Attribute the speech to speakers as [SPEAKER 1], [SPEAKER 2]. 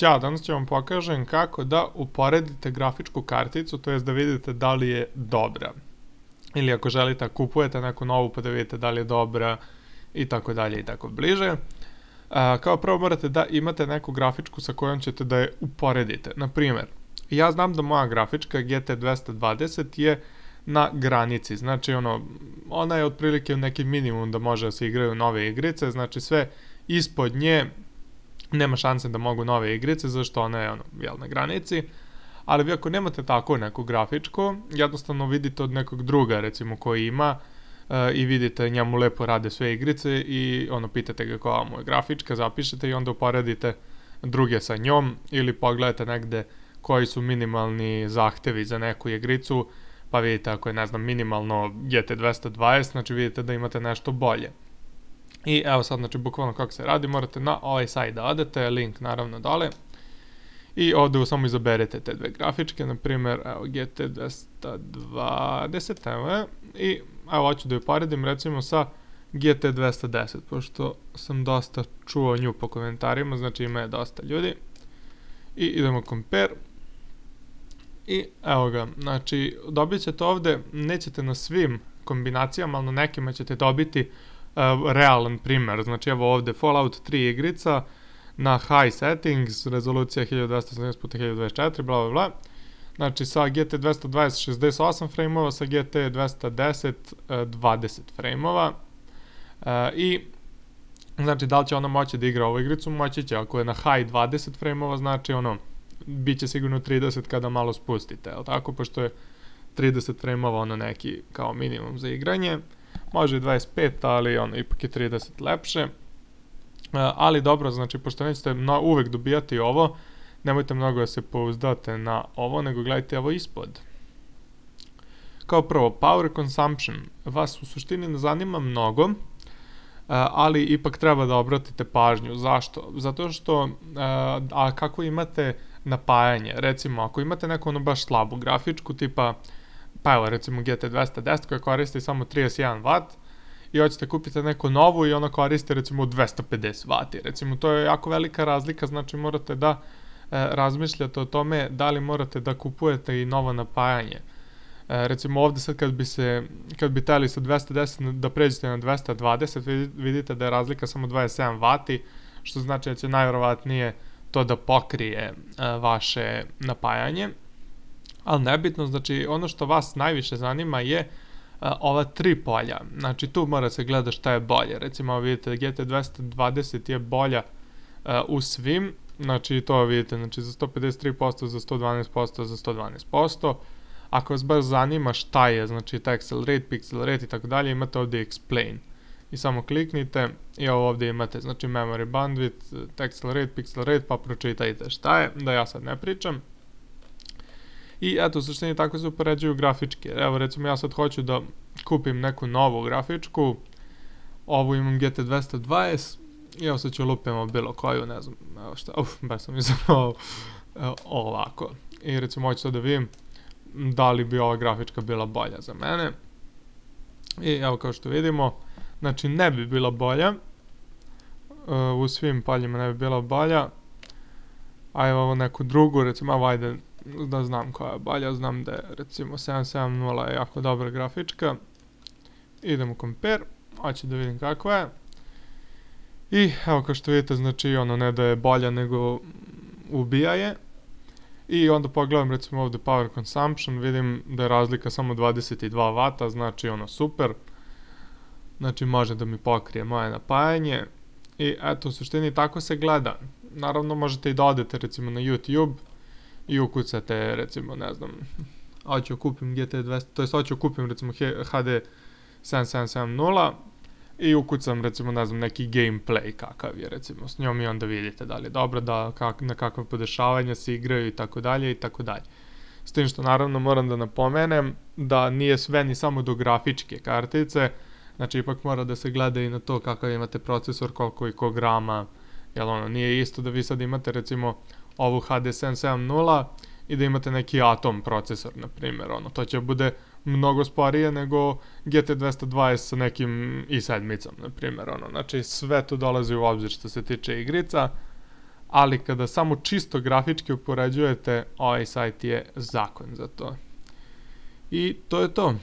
[SPEAKER 1] Ćao, danas ću vam pokažem kako da uporedite grafičku karticu, to jest da vidite da li je dobra. Ili ako želite kupujete neku novu pa da vidite da li je dobra i tako dalje i tako bliže. Kao prvo morate da imate neku grafičku sa kojom ćete da je uporedite. Naprimer, ja znam da moja grafička GT220 je na granici, znači ono, ona je otprilike neki minimum da može da se igraju nove igrice, znači sve ispod nje nema šanse da mogu nove igrice, zašto ona je ono, jel, na granici, ali vi ako nemate tako neku grafičku, jednostavno vidite od nekog druga, recimo, koji ima, uh, i vidite njemu lepo rade sve igrice i ono pitate ga koja mu je grafička, zapišete i onda uporedite druge sa njom ili pogledate negde koji su minimalni zahtevi za neku igricu, pa vidite ako je, ne znam, minimalno GT220, znači vidite da imate nešto bolje. I evo sad, znači, bukvalno kako se radi, morate na ovaj sajt da odete, link naravno dole. I ovde samo izaberete te dve grafičke, na primjer, evo, GT220, evo je, i evo, hoću da ju poredim, recimo, sa GT210, pošto sam dosta čuo nju po komentarima, znači ima je dosta ljudi. I idemo compare. I evo ga, znači dobit ćete ovde, nećete na svim kombinacijama, ali na nekima ćete dobiti realan primer. Znači evo ovde Fallout 3 igrica na high settings, rezolucija 1270 x 1024, bla bla bla. Znači sa GT 220 68 frameova, sa GT 210 20 frameova. Uh, I znači da li će ona moći da igra ovu igricu, moći će, ako je na high 20 frameova, znači ono, bit će sigurno 30 kada malo spustite, je tako, pošto je 30 frameova ono neki kao minimum za igranje. Može i 25, ali ono, ipak je 30 lepše. Uh, ali dobro, znači, pošto nećete uvek dobijati ovo, nemojte mnogo da se pouzdate na ovo, nego gledajte ovo ispod. Kao prvo, power consumption vas u suštini ne zanima mnogo, uh, ali ipak treba da obratite pažnju. Zašto? Zato što, uh, a kako imate napajanje, recimo, ako imate neku ono baš slabu grafičku, tipa pa evo recimo GT210 koja koristi samo 31 W i hoćete kupiti neku novu i ona koristi recimo 250 W. Recimo to je jako velika razlika, znači morate da e, razmišljate o tome da li morate da kupujete i novo napajanje. E, recimo ovde sad kad bi se, kad bi teli sa 210 da pređete na 220, vidite da je razlika samo 27 W, što znači da će najverovatnije to da pokrije e, vaše napajanje ali nebitno, znači ono što vas najviše zanima je a, ova tri polja. Znači tu mora se gleda šta je bolje. Recimo vidite GT220 je bolja a, u svim, znači to vidite, znači za 153%, za 112%, za 112%. Ako vas baš zanima šta je, znači texel rate, pixel rate i tako dalje, imate ovde explain. I samo kliknite i ovo ovde imate, znači memory bandwidth, texel rate, pixel rate, pa pročitajte šta je, da ja sad ne pričam. I eto, u suštini tako se upoređuju grafičke. Evo, recimo ja sad hoću da kupim neku novu grafičku. Ovu imam GT220 i evo sad ću lupimo bilo koju, ne znam, evo šta, uf, baš sam izabrao ovako. I recimo hoću sad da vidim da li bi ova grafička bila bolja za mene. I evo kao što vidimo, znači ne bi bila bolja, u svim paljima ne bi bila bolja, a evo neku drugu, recimo, evo ajde da znam koja je bolja, znam da je recimo 770 je jako dobra grafička. Idemo compare, hoću da vidim kakva je. I evo kao što vidite, znači ono ne da je bolja nego ubija je. I onda pogledam recimo ovde power consumption, vidim da je razlika samo 22 W, znači ono super. Znači može da mi pokrije moje napajanje. I eto, u suštini tako se gleda. Naravno možete i da odete recimo na YouTube, i ukucate recimo ne znam hoću kupim GT200 to jest hoću kupim recimo HD 7770 i ukucam recimo ne znam neki gameplay kakav je recimo s njom i onda vidite da li je dobro da kak, na kakve podešavanja se igraju i tako dalje i tako dalje. S tim što naravno moram da napomenem da nije sve ni samo do grafičke kartice znači ipak mora da se gleda i na to kakav imate procesor koliko i ko grama jel ono nije isto da vi sad imate recimo ovu HD 770 i da imate neki Atom procesor, na primjer, ono, to će bude mnogo sporije nego GT220 sa nekim i7-icom, na primjer, ono, znači sve to dolazi u obzir što se tiče igrica, ali kada samo čisto grafički upoređujete, ovaj sajt je zakon za to. I to je to.